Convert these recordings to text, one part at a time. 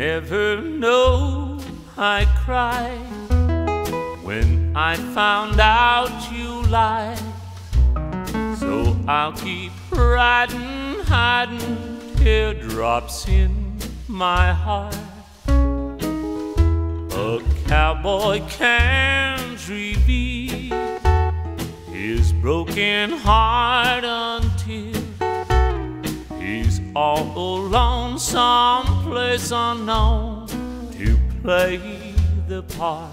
never know I cried when I found out you lied. So I'll keep riding, hiding teardrops in my heart. A cowboy can't reveal his broken heart until all alone, someplace unknown to play the part.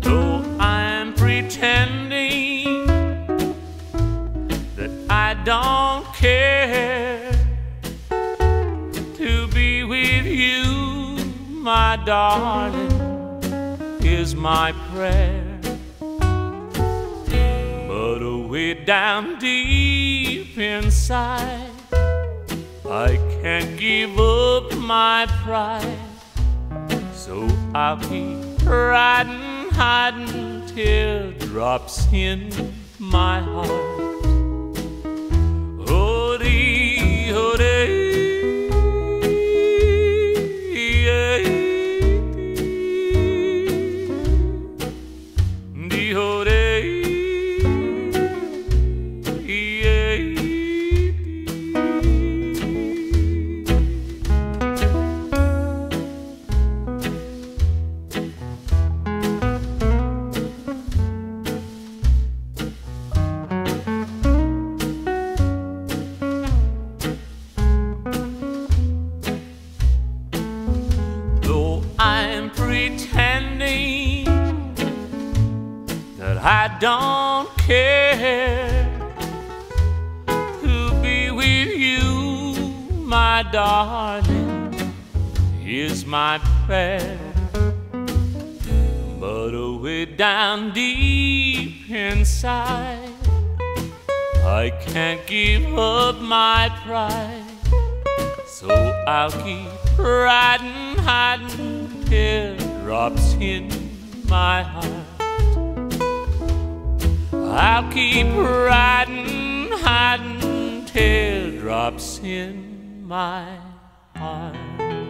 Though I'm pretending that I don't care to be with you, my darling, is my prayer. But way down deep inside, I can't give up my pride. So I'll keep riding, hiding teardrops in my heart. I don't care to be with you, my darling, is my prayer. But oh, away down deep inside, I can't give up my pride. So I'll keep riding, hiding teardrops in my heart. I'll keep riding, hiding teardrops in my heart.